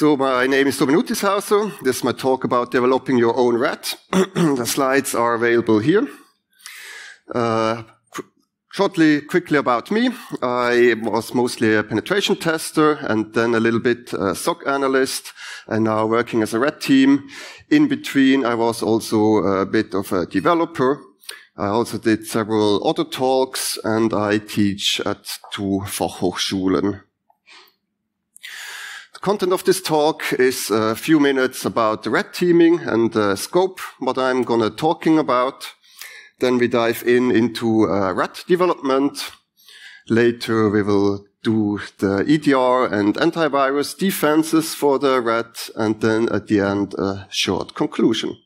So my name is Robin Uttishauser. This is my talk about developing your own rat. the slides are available here. Uh, shortly, quickly about me. I was mostly a penetration tester and then a little bit a SOC analyst and now working as a red team. In between, I was also a bit of a developer. I also did several other talks and I teach at two Fachhochschulen. Content of this talk is a few minutes about the red teaming and the scope, what I'm gonna talking about. Then we dive in into uh, development. Later we will do the EDR and antivirus defenses for the rat, and then at the end a short conclusion.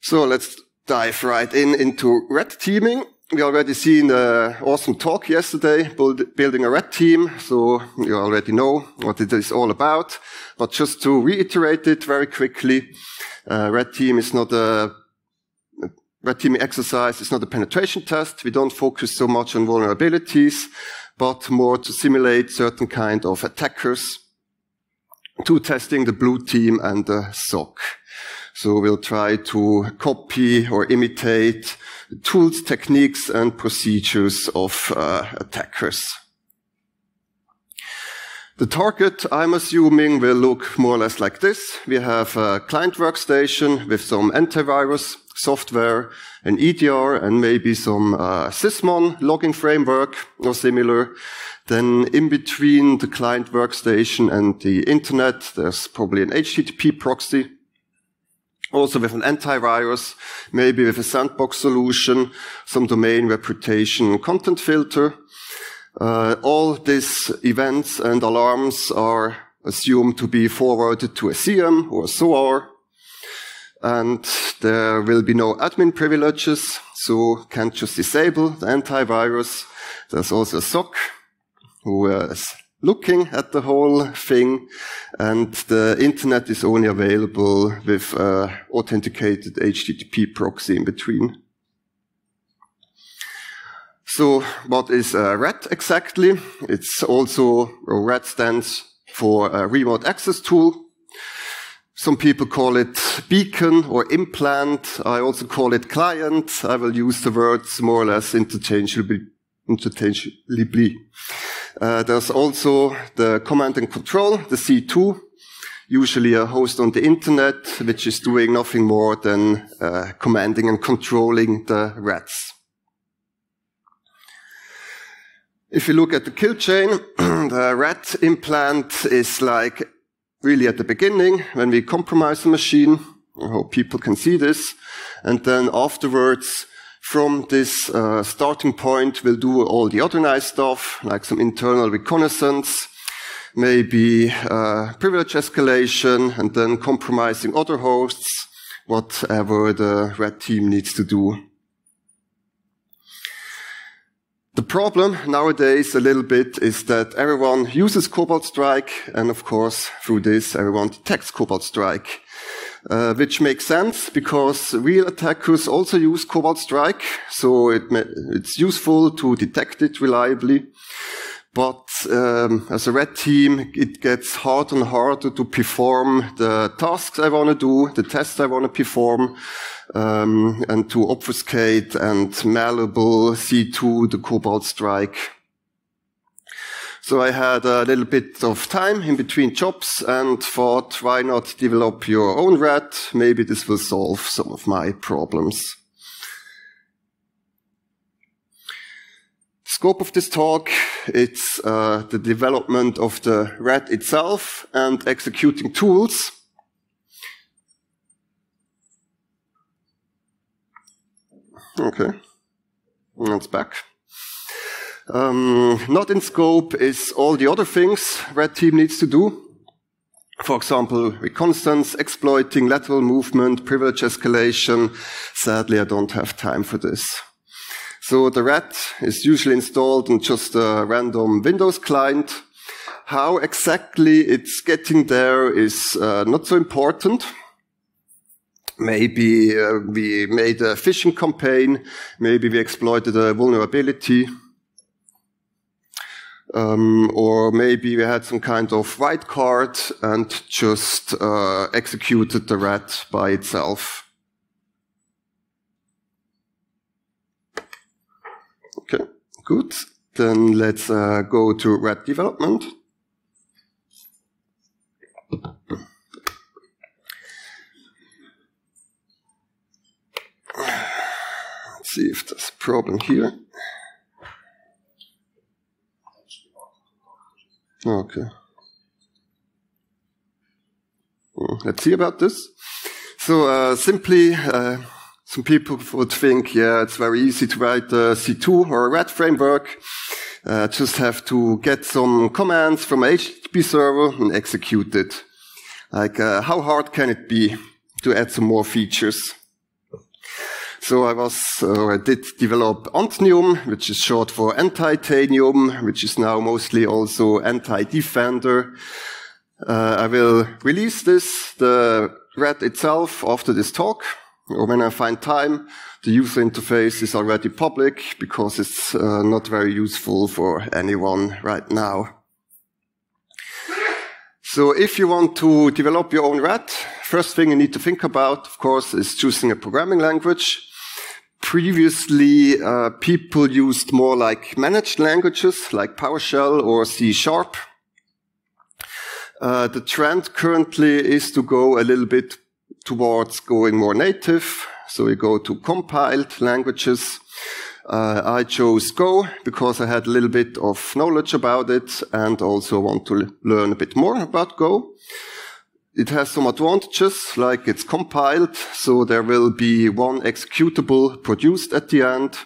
So let's dive right in into red teaming. We already seen an awesome talk yesterday, build, building a red team. So you already know what it is all about. But just to reiterate it very quickly, uh, red team is not a red team exercise. It's not a penetration test. We don't focus so much on vulnerabilities, but more to simulate certain kind of attackers to testing the blue team and the SOC. So we'll try to copy or imitate tools, techniques, and procedures of uh, attackers. The target, I'm assuming, will look more or less like this. We have a client workstation with some antivirus software, an EDR, and maybe some uh, Sysmon logging framework or similar. Then in between the client workstation and the internet, there's probably an HTTP proxy also with an antivirus, maybe with a sandbox solution, some domain reputation content filter. Uh, all these events and alarms are assumed to be forwarded to a SIEM or a SOAR. And there will be no admin privileges, so can't just disable the antivirus. There's also a SOC who is looking at the whole thing and the internet is only available with uh, authenticated HTTP proxy in between. So what is a RAT exactly? It's also, RAT stands for a remote access tool. Some people call it beacon or implant. I also call it client. I will use the words more or less interchangeably. interchangeably. Uh, there's also the command and control, the C2, usually a host on the internet, which is doing nothing more than uh, commanding and controlling the rats. If you look at the kill chain, the rat implant is like really at the beginning when we compromise the machine. I hope people can see this. And then afterwards, from this uh, starting point, we'll do all the other nice stuff, like some internal reconnaissance, maybe uh, privilege escalation, and then compromising other hosts, whatever the red team needs to do. The problem nowadays a little bit is that everyone uses Cobalt Strike, and of course, through this, everyone detects Cobalt Strike uh, which makes sense because real attackers also use Cobalt Strike, so it it's useful to detect it reliably. But um, as a red team, it gets harder and harder to perform the tasks I want to do, the tests I want to perform, um, and to obfuscate and malleable C2 the Cobalt Strike. So I had a little bit of time in between jobs and thought, why not develop your own rat? Maybe this will solve some of my problems. Scope of this talk, it's uh, the development of the rat itself and executing tools. Okay, and that's back. Um, not in scope is all the other things red team needs to do. For example, reconnaissance, exploiting lateral movement, privilege escalation. Sadly, I don't have time for this. So the rat is usually installed on just a random Windows client. How exactly it's getting there is uh, not so important. Maybe uh, we made a phishing campaign. Maybe we exploited a vulnerability Um, or maybe we had some kind of white card and just uh, executed the rat by itself. Okay, good. Then let's uh, go to rat development. Let's see if there's a problem here. Okay. Hmm, let's see about this. So uh, simply, uh, some people would think, yeah, it's very easy to write a C2 or a rat framework. Uh, just have to get some commands from HTTP server and execute it. Like, uh, how hard can it be to add some more features? So I was, uh, I did develop Antnium, which is short for Anti-Tanium, which is now mostly also Anti-Defender. Uh, I will release this, the rat itself, after this talk or when I find time, the user interface is already public because it's uh, not very useful for anyone right now. So if you want to develop your own rat, first thing you need to think about, of course, is choosing a programming language. Previously, uh, people used more like managed languages like PowerShell or C Sharp. Uh, the trend currently is to go a little bit towards going more native. So we go to compiled languages. Uh, I chose Go because I had a little bit of knowledge about it and also want to learn a bit more about Go. It has some advantages, like it's compiled, so there will be one executable produced at the end.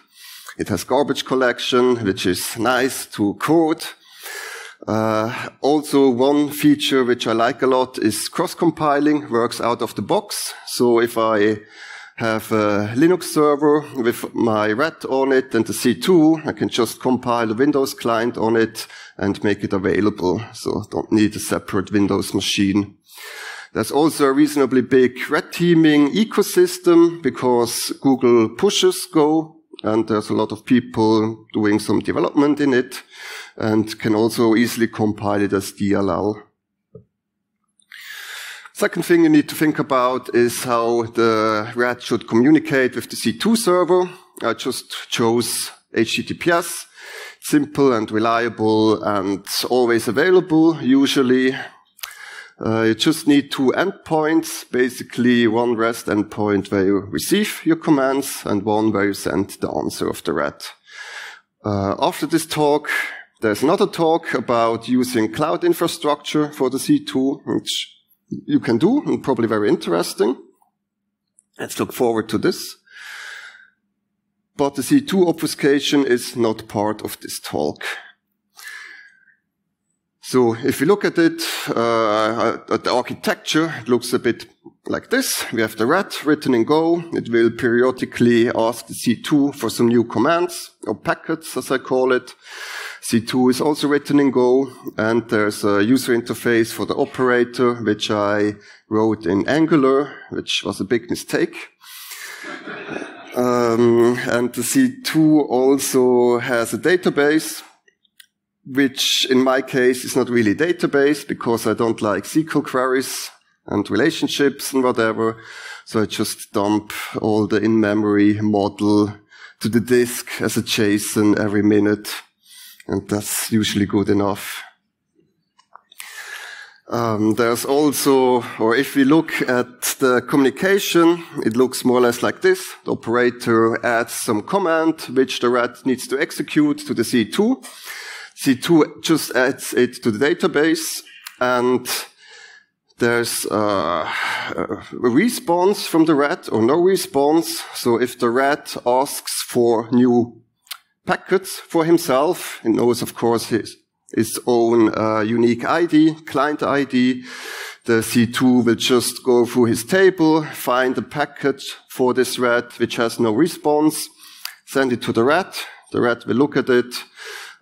It has garbage collection, which is nice to code. Uh, also, one feature which I like a lot is cross-compiling, works out of the box. So if I have a Linux server with my rat on it and the C2, I can just compile a Windows client on it and make it available. So don't need a separate Windows machine. There's also a reasonably big red teaming ecosystem because Google pushes Go and there's a lot of people doing some development in it and can also easily compile it as DLL. Second thing you need to think about is how the rat should communicate with the C2 server. I just chose HTTPS, simple and reliable and always available, usually. Uh, you just need two endpoints, basically one REST endpoint where you receive your commands and one where you send the answer of the rat. Uh, after this talk, there's another talk about using cloud infrastructure for the C2, which you can do and probably very interesting. Let's look forward to this. But the C2 obfuscation is not part of this talk. So if you look at it, uh, at the architecture, it looks a bit like this. We have the rat written in Go. It will periodically ask the C2 for some new commands, or packets, as I call it. C2 is also written in Go, and there's a user interface for the operator, which I wrote in Angular, which was a big mistake. Um, and the C2 also has a database, which in my case is not really database because I don't like SQL queries and relationships and whatever. So I just dump all the in-memory model to the disk as a JSON every minute and that's usually good enough. Um, there's also, or if we look at the communication, it looks more or less like this. The operator adds some command which the rat needs to execute to the C2. C2 just adds it to the database and there's uh, a response from the rat or no response. So if the rat asks for new packets for himself. He knows, of course, his, his own uh, unique ID, client ID. The C2 will just go through his table, find a packet for this rat which has no response, send it to the rat. The rat will look at it,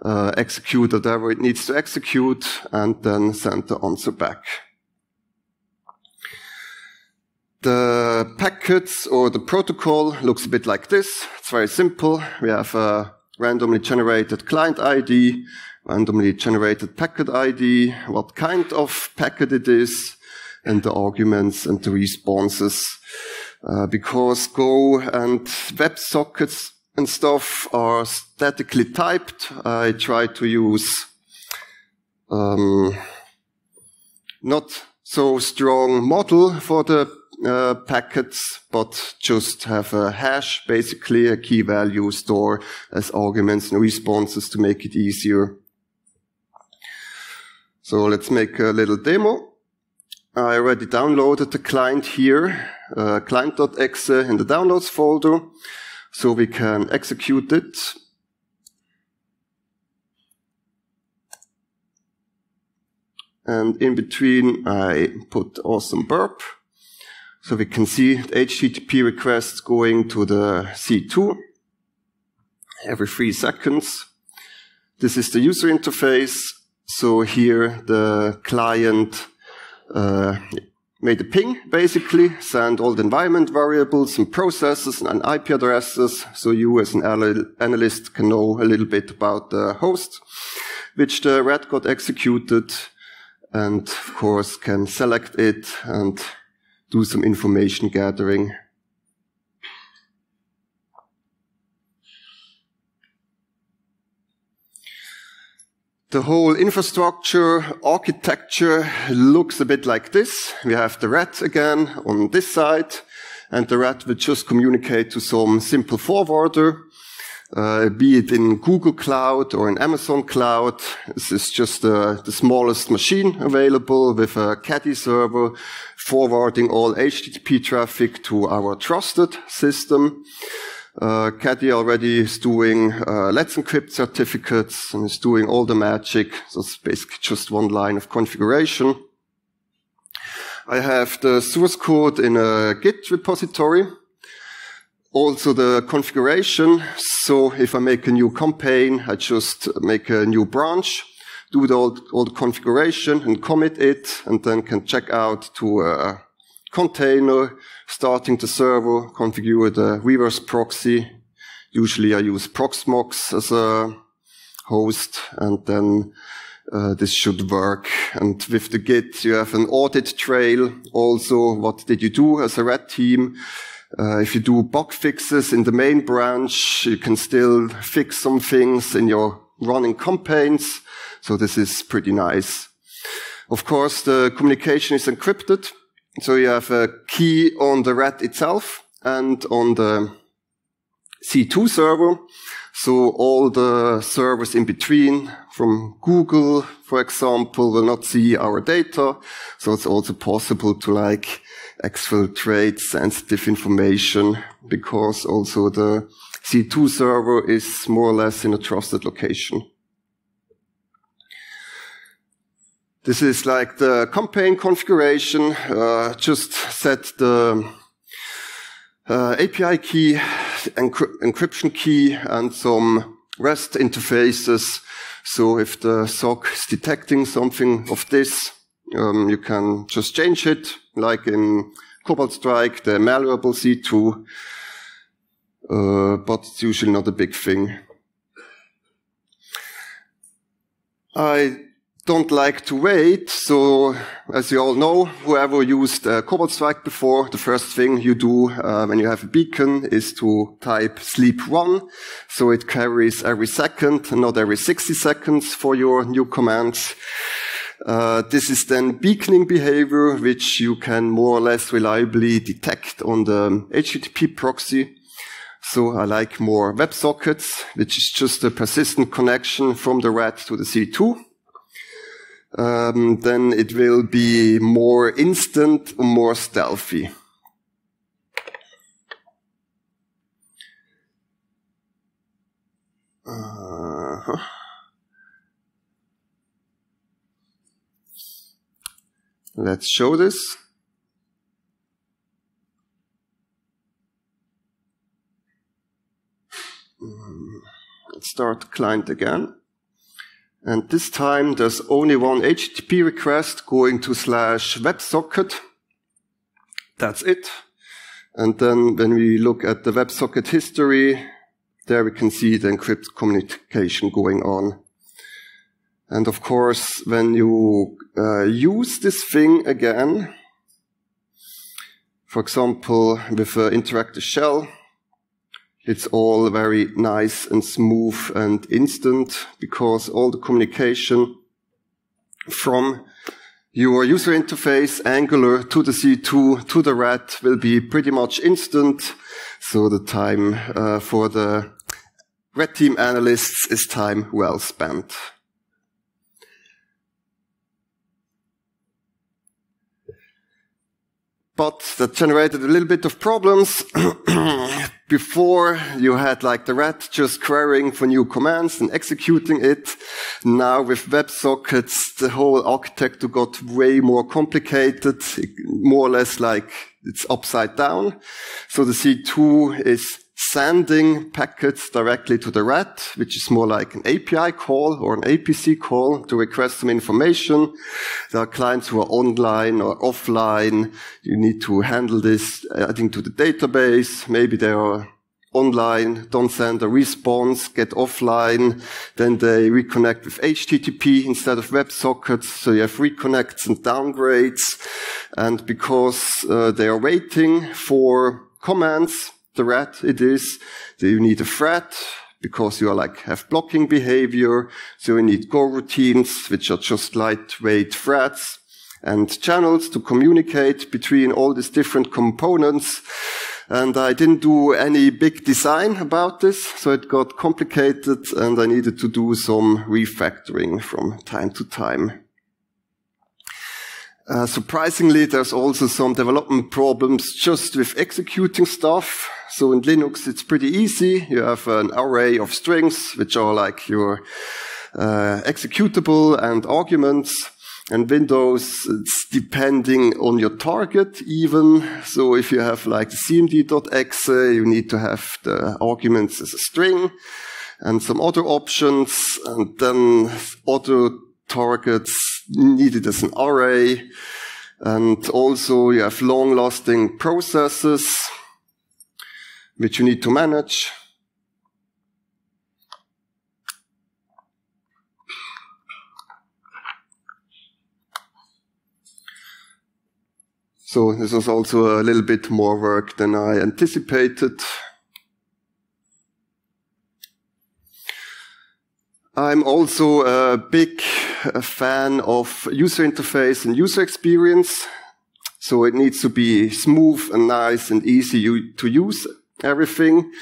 uh, execute whatever it needs to execute, and then send the answer back. The packets or the protocol looks a bit like this. It's very simple. We have a randomly generated client ID, randomly generated packet ID, what kind of packet it is, and the arguments and the responses. Uh, because Go and WebSockets and stuff are statically typed, I try to use um, not so strong model for the uh, packets, but just have a hash, basically a key value store as arguments and responses to make it easier. So let's make a little demo. I already downloaded the client here, uh, client.exe in the downloads folder, so we can execute it. And in between, I put awesome burp. So we can see the HTTP requests going to the C2 every three seconds. This is the user interface. So here the client uh, made a ping, basically, send all the environment variables and processes and IP addresses, so you as an analyst can know a little bit about the host, which the red got executed, and of course can select it and do some information gathering. The whole infrastructure architecture looks a bit like this. We have the red again on this side, and the red will just communicate to some simple forwarder, uh, be it in Google Cloud or in Amazon Cloud. This is just uh, the smallest machine available with a caddy server forwarding all HTTP traffic to our trusted system. Uh, Caddy already is doing uh, Let's Encrypt certificates and is doing all the magic. So it's basically just one line of configuration. I have the source code in a Git repository. Also the configuration. So if I make a new campaign, I just make a new branch, do the, all, the configuration and commit it, and then can check out to a container, starting the server, configure the reverse proxy. Usually I use Proxmox as a host and then uh, this should work. And with the Git, you have an audit trail. Also, what did you do as a red team? Uh, if you do bug fixes in the main branch, you can still fix some things in your running campaigns. So this is pretty nice. Of course, the communication is encrypted. So you have a key on the RAT itself and on the C2 server. So all the servers in between from Google, for example, will not see our data. So it's also possible to like exfiltrate sensitive information because also the C2 server is more or less in a trusted location. This is like the campaign configuration. Uh, just set the uh, API key, encry encryption key, and some REST interfaces. So if the SOC is detecting something of this, um, you can just change it, like in Cobalt Strike, the malleable C2. Uh, but it's usually not a big thing. I don't like to wait. So, as you all know, whoever used uh, Cobalt Strike before, the first thing you do uh, when you have a beacon is to type sleep one. So it carries every second, not every 60 seconds for your new commands. Uh, this is then beaconing behavior, which you can more or less reliably detect on the HTTP proxy. So I like more WebSockets, which is just a persistent connection from the red to the C2 um, then it will be more instant, more stealthy. Uh -huh. Let's show this. Mm, let's start client again. And this time there's only one HTTP request going to slash WebSocket. That's it. And then when we look at the WebSocket history, there we can see the encrypted communication going on. And of course, when you uh, use this thing again, for example, with an interactive shell, it's all very nice and smooth and instant because all the communication from your user interface, Angular to the C2 to the RAD will be pretty much instant. So the time uh, for the red team analysts is time well spent. But that generated a little bit of problems. Before you had like the rat just querying for new commands and executing it. Now with WebSockets, the whole architecture got way more complicated, more or less like it's upside down. So the C2 is sending packets directly to the RAD, which is more like an API call or an APC call to request some information. There are clients who are online or offline. You need to handle this adding to the database. Maybe they are online, don't send a response, get offline, then they reconnect with HTTP instead of WebSockets, so you have reconnects and downgrades. And because uh, they are waiting for commands, the rat it is. So you need a thread because you are like have blocking behavior. So you need Go routines, which are just lightweight threads and channels to communicate between all these different components. And I didn't do any big design about this, so it got complicated and I needed to do some refactoring from time to time. Uh, surprisingly, there's also some development problems just with executing stuff. So in Linux, it's pretty easy. You have an array of strings, which are like your uh, executable and arguments. And Windows, it's depending on your target even. So if you have like the cmd.exe, you need to have the arguments as a string and some other options and then other targets needed as an array. And also you have long lasting processes which you need to manage. So this was also a little bit more work than I anticipated. I'm also a big fan of user interface and user experience. So it needs to be smooth and nice and easy to use everything.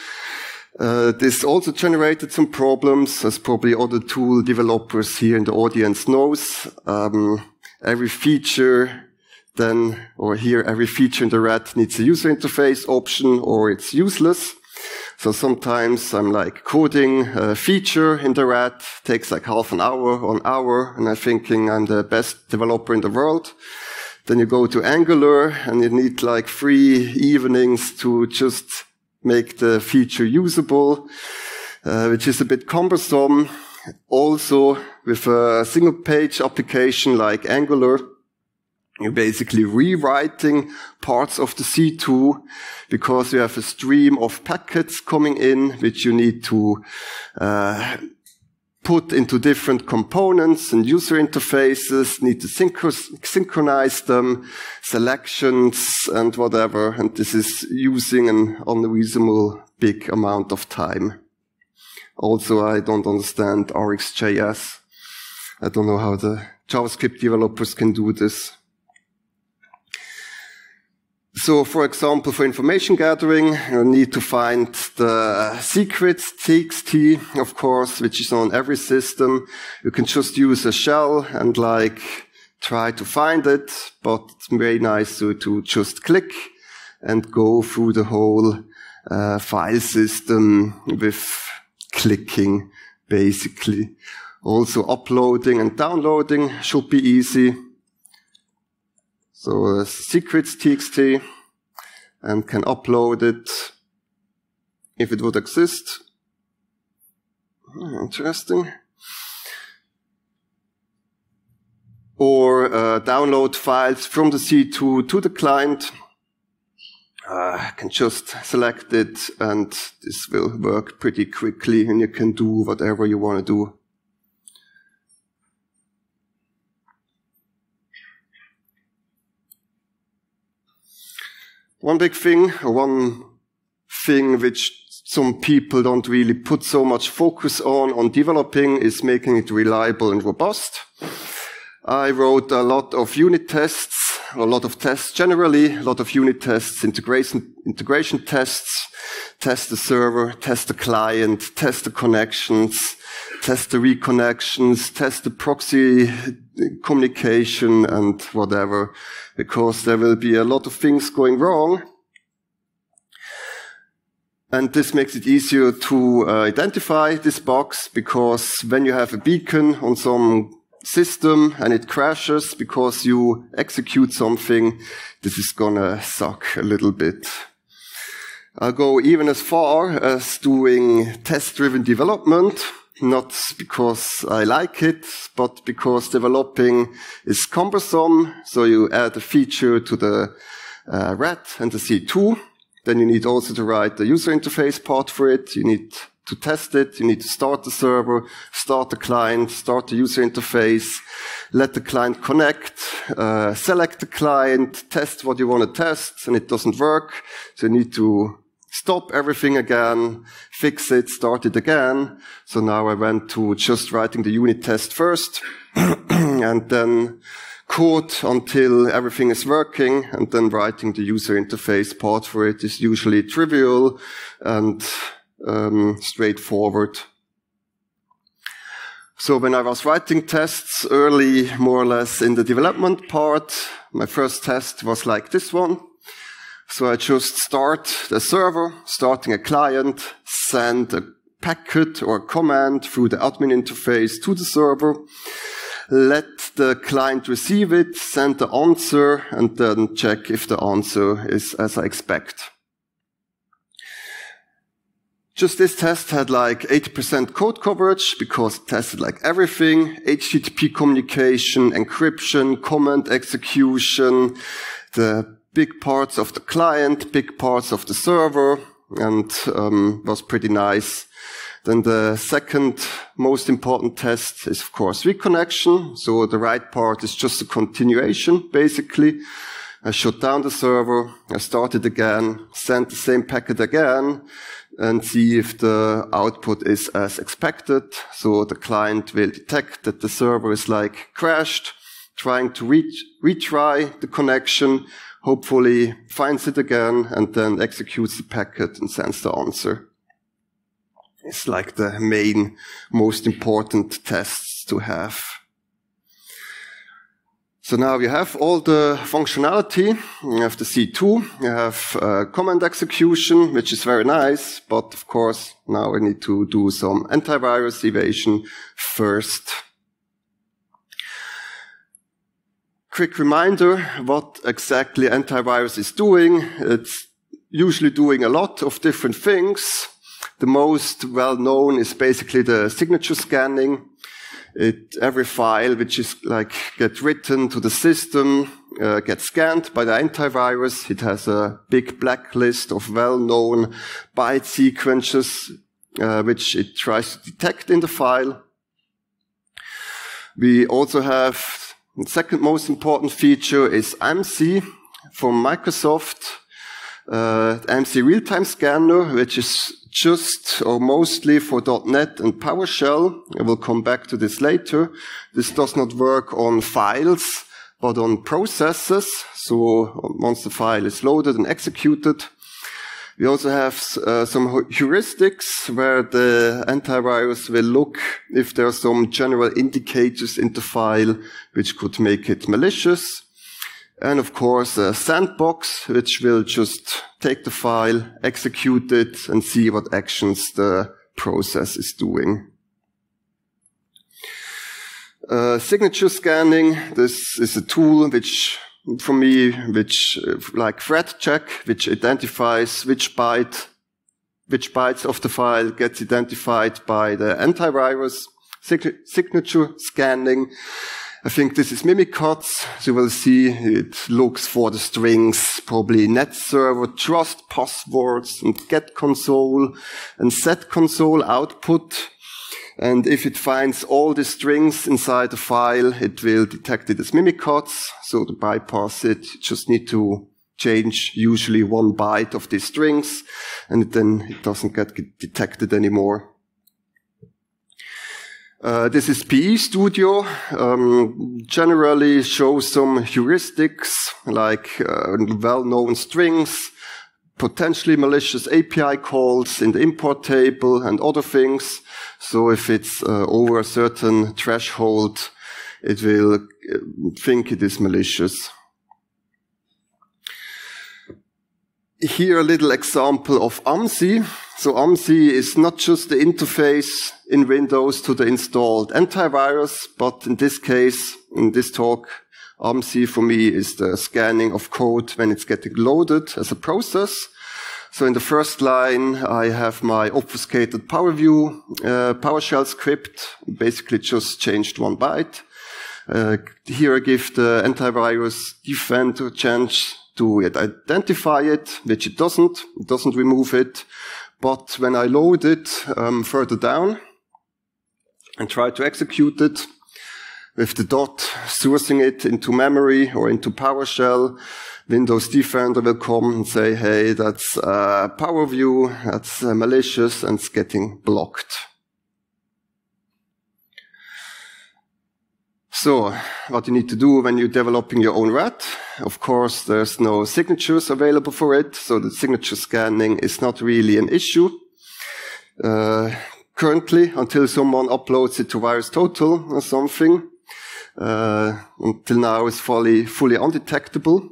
Uh, this also generated some problems, as probably other tool developers here in the audience knows. Um, every feature then, or here, every feature in the RAD needs a user interface option or it's useless. So sometimes I'm like coding a feature in the RAD, takes like half an hour or an hour, and I'm thinking I'm the best developer in the world. Then you go to Angular and you need like three evenings to just make the feature usable, uh, which is a bit cumbersome. Also with a single page application like Angular, you're basically rewriting parts of the C2 because you have a stream of packets coming in, which you need to uh, put into different components and user interfaces, need to synchronize them, selections and whatever. And this is using an unreasonable big amount of time. Also, I don't understand RxJS. I don't know how the JavaScript developers can do this. So, for example, for information gathering, you need to find the secrets txt, of course, which is on every system. You can just use a shell and like try to find it, but it's very nice to, to just click and go through the whole uh, file system with clicking, basically. Also uploading and downloading should be easy. So uh, secrets txt and can upload it if it would exist. Hmm, interesting. Or uh, download files from the C2 to the client. Uh, I can just select it and this will work pretty quickly and you can do whatever you want to do. One big thing, one thing which some people don't really put so much focus on, on developing is making it reliable and robust. I wrote a lot of unit tests, a lot of tests generally, a lot of unit tests, integration, integration tests, test the server, test the client, test the connections, test the reconnections, test the proxy communication and whatever, because there will be a lot of things going wrong. And this makes it easier to uh, identify this box because when you have a beacon on some system and it crashes because you execute something, this is gonna suck a little bit. I'll go even as far as doing test-driven development, not because I like it, but because developing is cumbersome. So you add a feature to the uh, and the C2 then you need also to write the user interface part for it. You need to test it. You need to start the server, start the client, start the user interface, let the client connect, uh, select the client, test what you want to test, and it doesn't work. So you need to stop everything again, fix it, start it again. So now I went to just writing the unit test first, and then code until everything is working and then writing the user interface part for it is usually trivial and um, straightforward. So when I was writing tests early, more or less in the development part, my first test was like this one. So I just start the server, starting a client, send a packet or a command through the admin interface to the server let the client receive it, send the answer, and then check if the answer is as I expect. Just this test had like 80% code coverage because it tested like everything, HTTP communication, encryption, command execution, the big parts of the client, big parts of the server, and um, was pretty nice. Then the second most important test is, of course, reconnection. So the right part is just a continuation, basically. I shut down the server, I start it again, send the same packet again, and see if the output is as expected. So the client will detect that the server is like crashed, trying to retry the connection, hopefully finds it again, and then executes the packet and sends the answer. It's like the main, most important tests to have. So now you have all the functionality. You have the C2, you have uh, command execution, which is very nice, but of course now we need to do some antivirus evasion first. Quick reminder what exactly antivirus is doing. It's usually doing a lot of different things. The most well known is basically the signature scanning. It, every file which is like get written to the system uh, gets scanned by the antivirus. It has a big blacklist of well-known byte sequences uh, which it tries to detect in the file. We also have the second most important feature is AMSI from Microsoft, uh, AMSI real-time scanner, which is just or mostly for .NET and PowerShell. I will come back to this later. This does not work on files, but on processes. So once the file is loaded and executed, we also have uh, some heuristics where the antivirus will look if there are some general indicators in the file which could make it malicious. And of course, a sandbox, which will just take the file, execute it, and see what actions the process is doing. Uh, signature scanning, this is a tool which, for me, which, uh, like thread check, which identifies which byte, which bytes of the file gets identified by the antivirus. Sig signature scanning I think this is Mimikatz. You will see it looks for the strings, probably net server, trust passwords and get console and set console output. And if it finds all the strings inside the file, it will detect it as Mimikatz. So to bypass it, you just need to change usually one byte of these strings, and then it doesn't get detected anymore. Uh, this is PE Studio. Um, generally shows some heuristics like uh, well-known strings, potentially malicious API calls in the import table and other things. So if it's uh, over a certain threshold, it will uh, think it is malicious. Here a little example of AMSI. So AMSI is not just the interface in Windows to the installed antivirus, but in this case, in this talk, AMSI for me is the scanning of code when it's getting loaded as a process. So in the first line, I have my obfuscated PowerView uh, PowerShell script, basically just changed one byte. Uh, here I give the antivirus defender chance to identify it, which it doesn't. It doesn't remove it. But when I load it um, further down and try to execute it with the dot, sourcing it into memory or into PowerShell, Windows Defender will come and say, hey, that's uh, PowerView, that's uh, malicious, and it's getting blocked. So, what you need to do when you're developing your own RAT, of course, there's no signatures available for it, so the signature scanning is not really an issue. Uh, currently, until someone uploads it to VirusTotal or something, until now is fully, fully undetectable.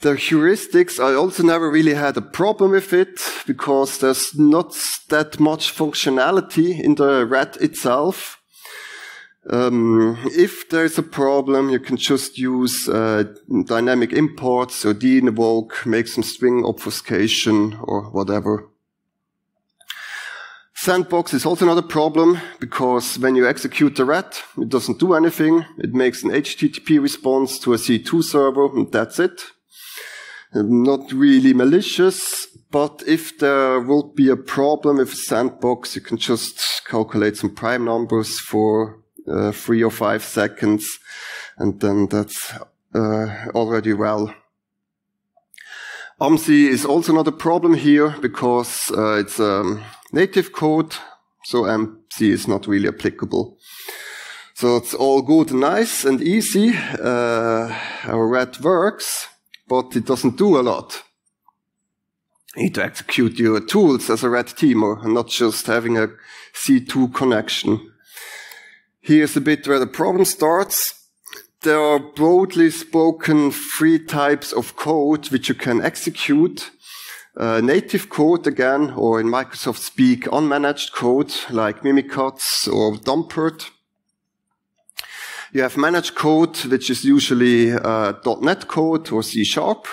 The heuristics, I also never really had a problem with it because there's not that much functionality in the RAT itself. Um, if there's a problem, you can just use uh, dynamic imports or deinvoke, make some string obfuscation or whatever. Sandbox is also not a problem because when you execute the RAT, it doesn't do anything. It makes an HTTP response to a C2 server and that's it. Not really malicious, but if there will be a problem with Sandbox, you can just calculate some prime numbers for uh, three or five seconds, and then that's uh, already well. AMSI is also not a problem here because uh, it's um, native code, so MC is not really applicable. So it's all good nice and easy. Uh, our red works, but it doesn't do a lot. You need to execute your tools as a red teamer and not just having a C2 connection. Here's a bit where the problem starts. There are broadly spoken three types of code which you can execute. Uh, native code again, or in Microsoft speak, unmanaged code like Mimikatz or Dumpert. You have managed code, which is usually uh, .NET code or C Sharp.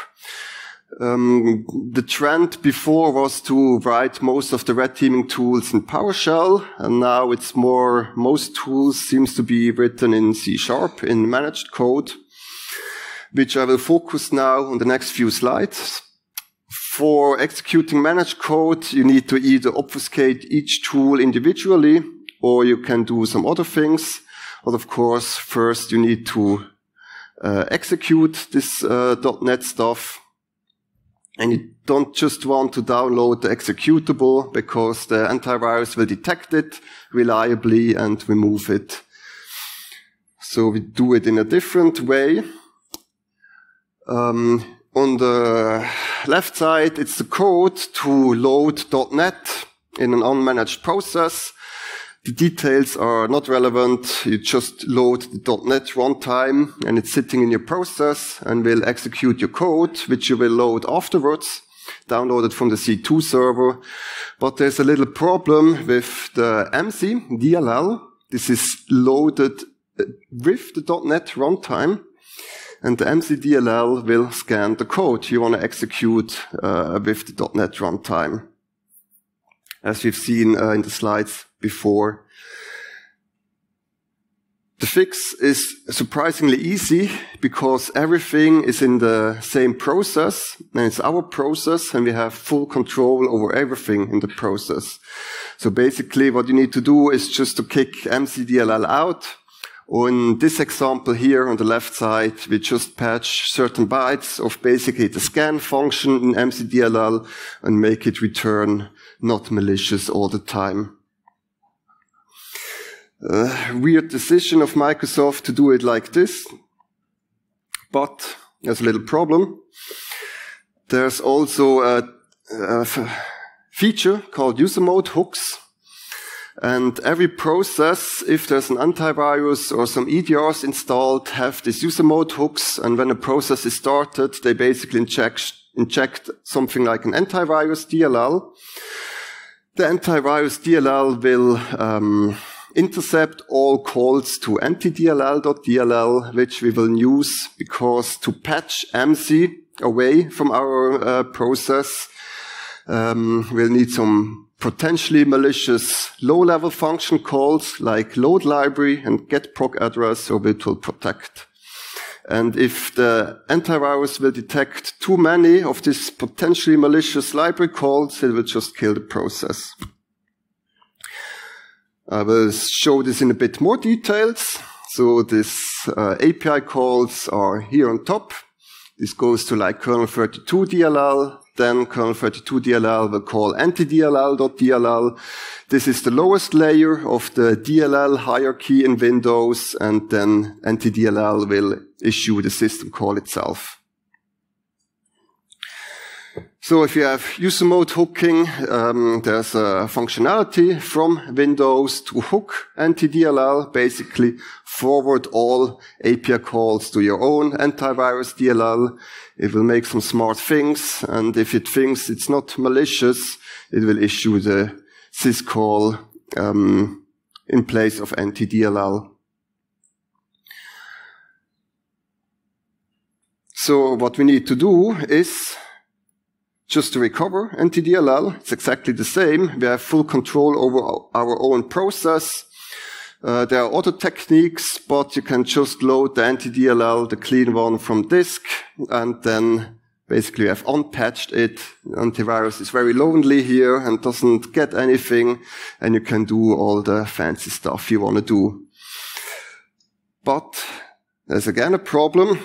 Um, the trend before was to write most of the red teaming tools in PowerShell, and now it's more, most tools seems to be written in C Sharp, in managed code, which I will focus now on the next few slides. For executing managed code, you need to either obfuscate each tool individually, or you can do some other things. But of course, first you need to uh, execute this uh, .NET stuff and you don't just want to download the executable because the antivirus will detect it reliably and remove it. So we do it in a different way. Um, on the left side, it's the code to load .NET in an unmanaged process. The details are not relevant. You just load the .NET runtime and it's sitting in your process and will execute your code, which you will load afterwards, downloaded from the C2 server. But there's a little problem with the MC DLL. This is loaded uh, with the .NET runtime. And the MCDLL will scan the code you want to execute uh, with the .NET runtime. As we've seen uh, in the slides before. The fix is surprisingly easy because everything is in the same process and it's our process and we have full control over everything in the process. So basically what you need to do is just to kick MCDLL out On this example here on the left side, we just patch certain bytes of basically the scan function in MCDLL and make it return not malicious all the time. Uh, weird decision of Microsoft to do it like this. But there's a little problem. There's also a, a feature called user mode hooks and every process, if there's an antivirus or some EDRs installed, have these user mode hooks. And when a process is started, they basically inject, inject something like an antivirus DLL. The antivirus DLL will um, intercept all calls to antidll.dll, which we will use because to patch MC away from our uh, process, um, we'll need some potentially malicious low-level function calls like load library and get proc address, so it will protect. And if the antivirus will detect too many of these potentially malicious library calls, it will just kill the process. I will show this in a bit more details. So these uh, API calls are here on top. This goes to like kernel 32 DLL, then kernel 32 DLL will call antidll.dll. This is the lowest layer of the DLL hierarchy in Windows, and then antidll will issue the system call itself. So if you have user mode hooking, um, there's a functionality from Windows to hook antidll, basically forward all API calls to your own antivirus DLL. It will make some smart things, and if it thinks it's not malicious, it will issue the syscall um, in place of ntdll. So what we need to do is just to recover ntdll. It's exactly the same. We have full control over our own process. Uh, there are other techniques, but you can just load the anti-DLL, the clean one from disk, and then basically you have unpatched it. Antivirus is very lonely here and doesn't get anything, and you can do all the fancy stuff you want to do. But there's again a problem.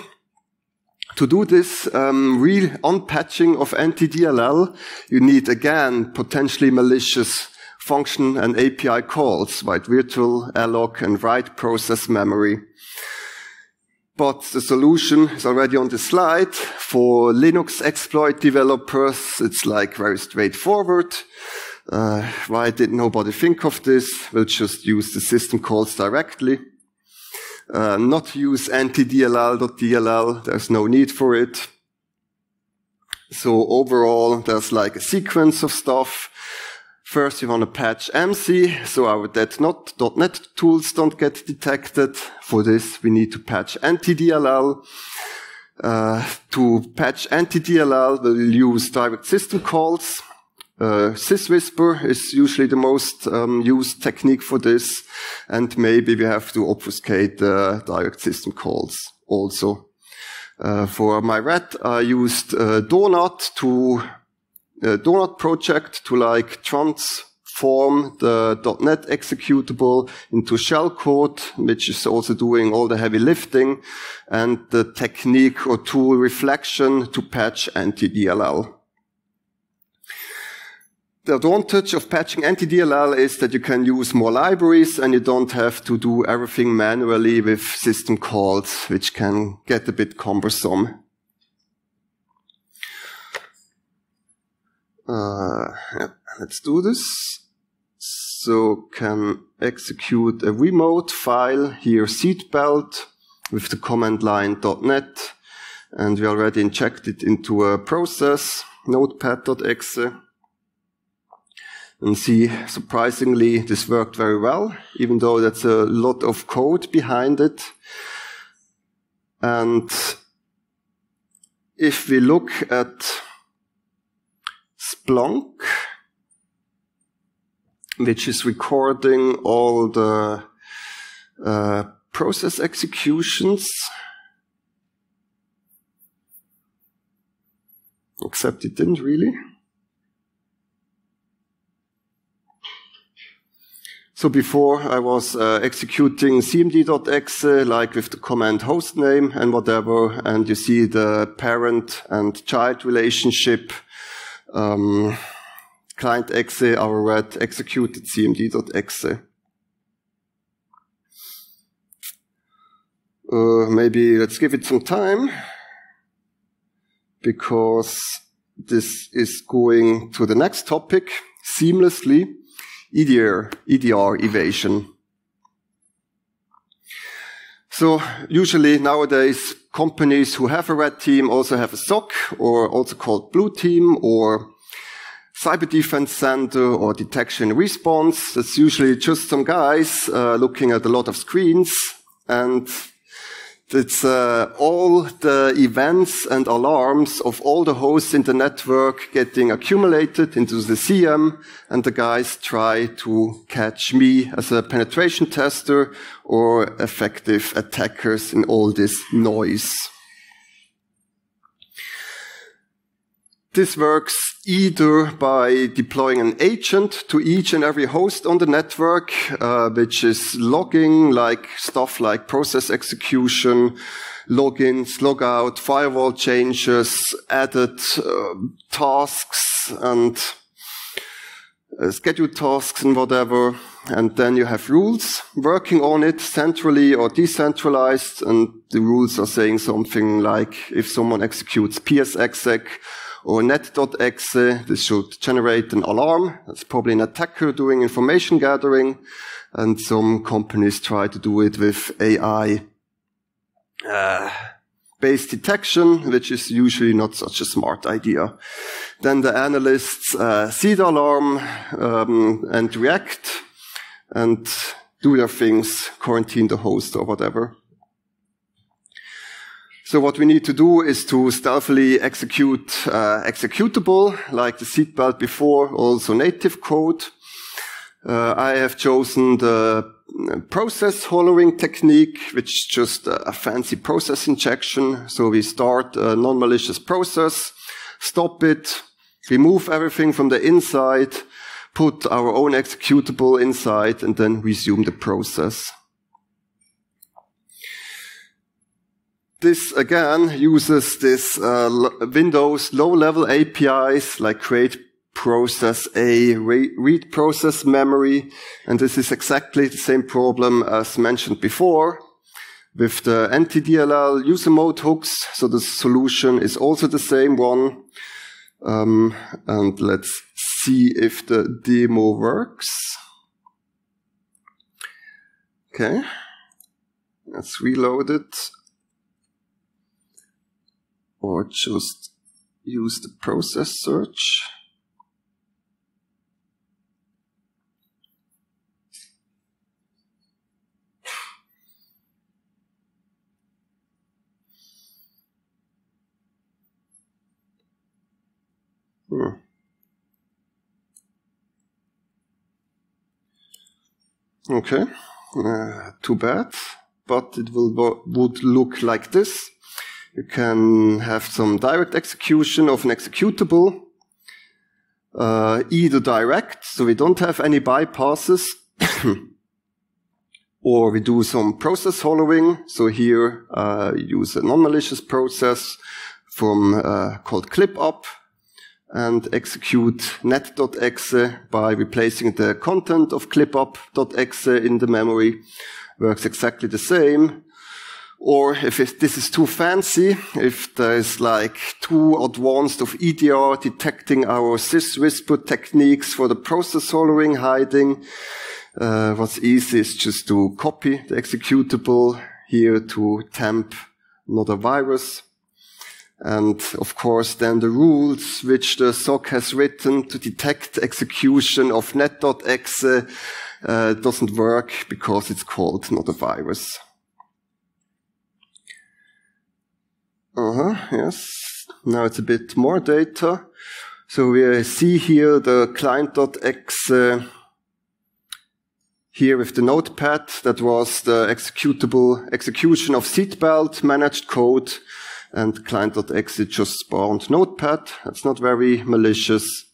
To do this um, real unpatching of anti-DLL, you need again potentially malicious function and API calls, like virtual, alloc, and write process memory. But the solution is already on the slide. For Linux exploit developers, it's like very straightforward. Uh, why did nobody think of this? We'll just use the system calls directly uh, not use antidll.dll. There's no need for it. So overall, there's like a sequence of stuff. First, you want to patch MC, so our .NET tools don't get detected. For this, we need to patch antidll. Uh, to patch antidll, we'll use direct system calls. Uh, syswhisper is usually the most um, used technique for this, and maybe we have to obfuscate the direct system calls also. Uh, for my red, I used uh, Donut to uh, Donut project to like transform the .NET executable into shellcode, which is also doing all the heavy lifting, and the technique or tool reflection to patch anti-DLL. The advantage of patching anti-DLL is that you can use more libraries and you don't have to do everything manually with system calls, which can get a bit cumbersome. Uh, yeah, let's do this. So can execute a remote file here seatbelt with the command line .NET and we already injected it into a process notepad.exe and see, surprisingly, this worked very well, even though that's a lot of code behind it. And if we look at Splunk, which is recording all the uh, process executions, except it didn't really. So before I was uh, executing cmd.exe, like with the command hostname and whatever, and you see the parent and child relationship. Um, client exe, our red executed cmd.exe. Uh, maybe let's give it some time because this is going to the next topic seamlessly. EDR, EDR evasion. So usually nowadays companies who have a red team also have a SOC or also called blue team or cyber defense center or detection response. It's usually just some guys uh, looking at a lot of screens and it's uh, all the events and alarms of all the hosts in the network getting accumulated into the CM, and the guys try to catch me as a penetration tester or effective attackers in all this noise. This works either by deploying an agent to each and every host on the network, uh, which is logging like stuff like process execution, logins, logout, firewall changes, added uh, tasks and uh, scheduled tasks and whatever. And then you have rules working on it centrally or decentralized. And the rules are saying something like if someone executes psexec, or net.exe. This should generate an alarm. That's probably an attacker doing information gathering. And some companies try to do it with AI uh, based detection, which is usually not such a smart idea. Then the analysts uh, see the alarm um, and react and do their things, quarantine the host or whatever. So what we need to do is to stealthily execute uh, executable, like the seatbelt before, also native code. Uh, I have chosen the uh, process hollowing technique, which is just a fancy process injection. So we start a non-malicious process, stop it, remove everything from the inside, put our own executable inside, and then resume the process. This again uses this uh, Windows low-level APIs like create process A, read process memory, and this is exactly the same problem as mentioned before with the NTDLL user mode hooks. So the solution is also the same one. Um, and let's see if the demo works. Okay. Let's reload it or just use the process search. Hmm. Okay, uh, too bad, but it will would look like this. You can have some direct execution of an executable, uh, either direct, so we don't have any bypasses, or we do some process hollowing. So here, uh, use a non-malicious process from uh, called ClipUp and execute net.exe by replacing the content of clipup.exe in the memory. Works exactly the same. Or if this is too fancy, if there's like too advanced of EDR detecting our syswhisper techniques for the process hollowing hiding, uh, what's easy is just to copy the executable here to temp not a virus. And of course, then the rules which the SOC has written to detect execution of net.exe uh, doesn't work because it's called not a virus. Uh-huh, yes. Now it's a bit more data. So we see here the client.exe uh, here with the notepad. That was the executable execution of seatbelt managed code and client.exe just spawned notepad. That's not very malicious.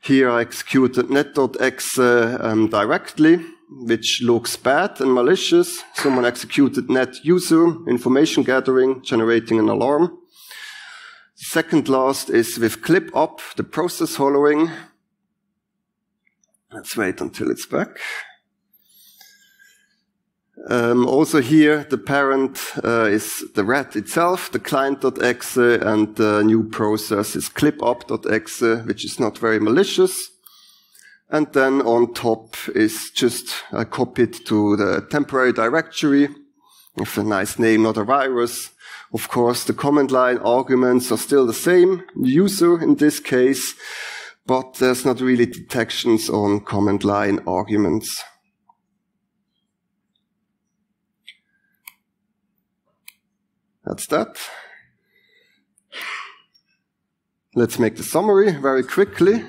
Here I executed net.exe um, directly which looks bad and malicious. Someone executed net user information gathering, generating an alarm. Second last is with clip up, the process hollowing. Let's wait until it's back. Um, also here, the parent uh, is the rat itself, the client.exe, and the new process is clipup.exe, which is not very malicious. And then on top is just uh, copied to the temporary directory with a nice name, not a virus. Of course, the command line arguments are still the same, user in this case, but there's not really detections on command line arguments. That's that. Let's make the summary very quickly.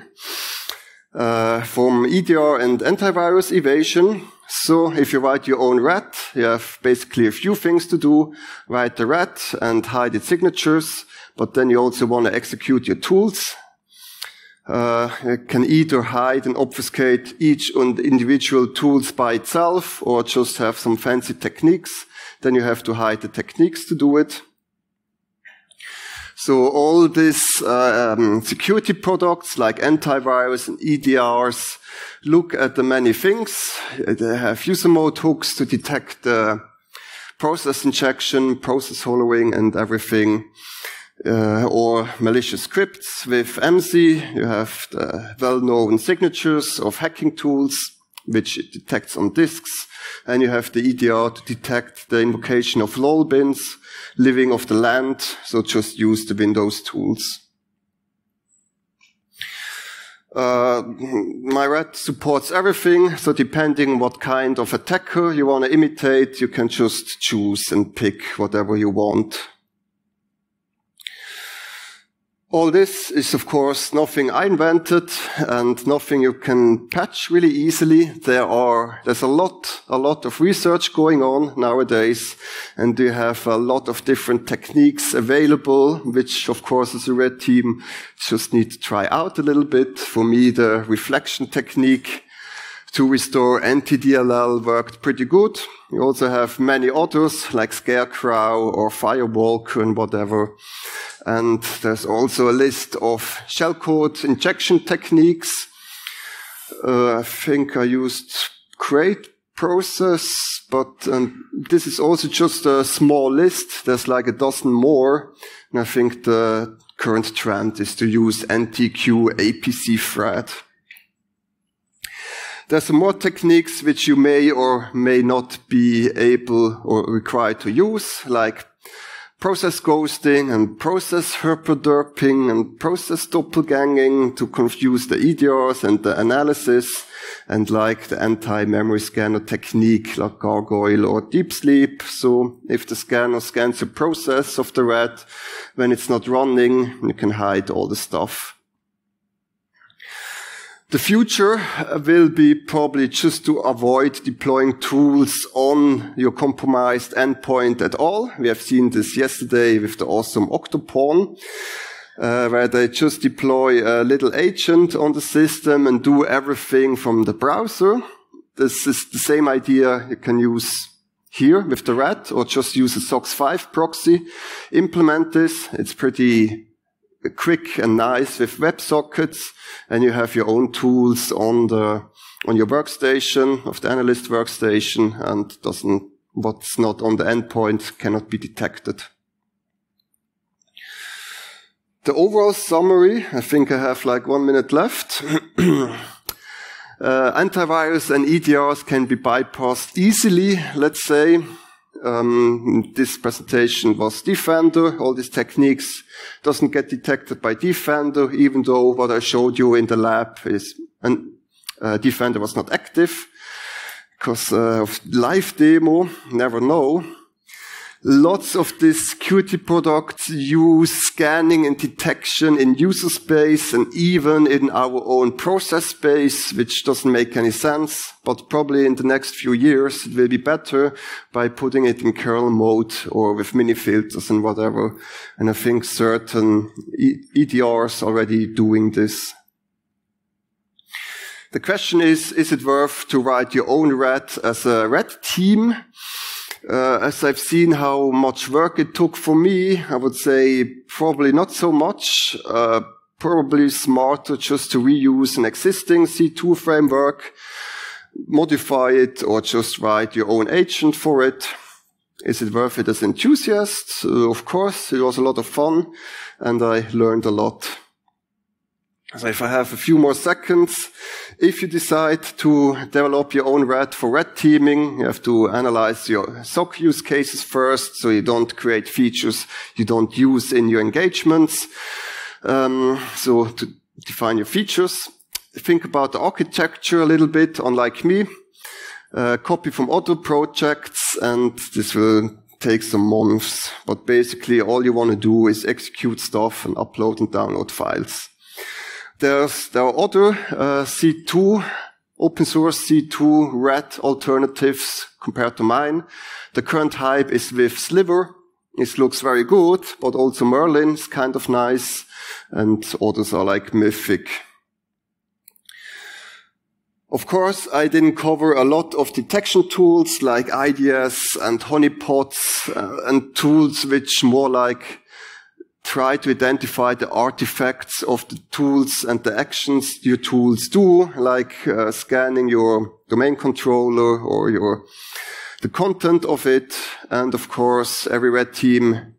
Uh, from EDR and antivirus evasion. So if you write your own rat, you have basically a few things to do. Write the rat and hide its signatures, but then you also want to execute your tools. Uh, you can either hide and obfuscate each individual tools by itself or just have some fancy techniques. Then you have to hide the techniques to do it. So all these uh, um, security products like antivirus and EDRs look at the many things. They have user mode hooks to detect the process injection, process hollowing, and everything. Uh, or malicious scripts with MC. You have the well-known signatures of hacking tools, which it detects on disks. And you have the EDR to detect the invocation of lol bins living off the land, so just use the Windows tools. Uh, my rat supports everything, so depending what kind of attacker you want to imitate, you can just choose and pick whatever you want. All this is, of course, nothing I invented and nothing you can patch really easily. There are, there's a lot, a lot of research going on nowadays and we have a lot of different techniques available, which, of course, as a red team just need to try out a little bit. For me, the reflection technique to restore anti-DLL worked pretty good. We also have many others like Scarecrow or Firewalker and whatever. And there's also a list of shellcode injection techniques. Uh, I think I used Create process, but um, this is also just a small list. There's like a dozen more. And I think the current trend is to use NTQ APC thread. There's some more techniques which you may or may not be able or required to use, like process ghosting and process herpaderping and process doppelganging to confuse the EDRs and the analysis and like the anti-memory scanner technique like gargoyle or deep sleep. So if the scanner scans the process of the rat when it's not running, you can hide all the stuff. The future will be probably just to avoid deploying tools on your compromised endpoint at all. We have seen this yesterday with the awesome Octopawn. Uh, where they just deploy a little agent on the system and do everything from the browser. This is the same idea you can use here with the rat or just use a SOCKS 5 proxy. Implement this. It's pretty quick and nice with WebSockets, and you have your own tools on the on your workstation of the analyst workstation, and doesn't what's not on the endpoint cannot be detected. The overall summary, I think I have like one minute left. uh, antivirus and EDRs can be bypassed easily, let's say. Um, this presentation was Defender. All these techniques doesn't get detected by Defender, even though what I showed you in the lab is, and uh, Defender was not active because uh, of live demo. Never know. Lots of these security products use scanning and detection in user space and even in our own process space, which doesn't make any sense. But probably in the next few years, it will be better by putting it in kernel mode or with mini filters and whatever. And I think certain EDRs already doing this. The question is, is it worth to write your own red as a red team? Uh, as I've seen how much work it took for me, I would say probably not so much. Uh, probably smarter just to reuse an existing C2 framework, modify it, or just write your own agent for it. Is it worth it as enthusiast? Uh, of course, it was a lot of fun, and I learned a lot. So if I have a few more seconds, if you decide to develop your own red for red teaming, you have to analyze your SOC use cases first, so you don't create features you don't use in your engagements. Um, so to define your features, think about the architecture a little bit, unlike me. Uh, copy from other projects, and this will take some months. But basically, all you want to do is execute stuff and upload and download files. There's, there are other uh, C2, open source C2 red alternatives compared to mine. The current hype is with Sliver. It looks very good, but also Merlin is kind of nice, and others are like Mythic. Of course, I didn't cover a lot of detection tools like IDS and honeypots uh, and tools which more like try to identify the artifacts of the tools and the actions your tools do, like uh, scanning your domain controller or your the content of it. And of course, every red team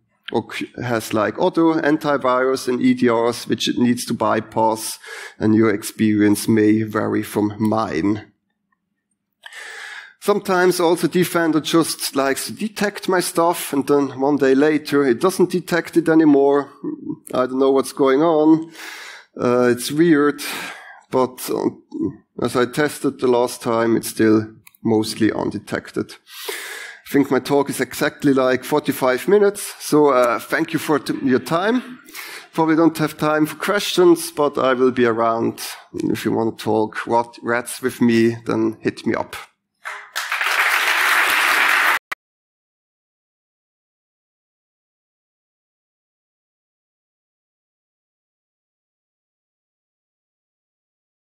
has like auto antivirus and EDRs which it needs to bypass, and your experience may vary from mine. Sometimes also Defender just likes to detect my stuff and then one day later it doesn't detect it anymore. I don't know what's going on. Uh, it's weird, but uh, as I tested the last time, it's still mostly undetected. I think my talk is exactly like 45 minutes. So uh, thank you for your time. Probably don't have time for questions, but I will be around. If you want to talk rats with me, then hit me up. Thank you.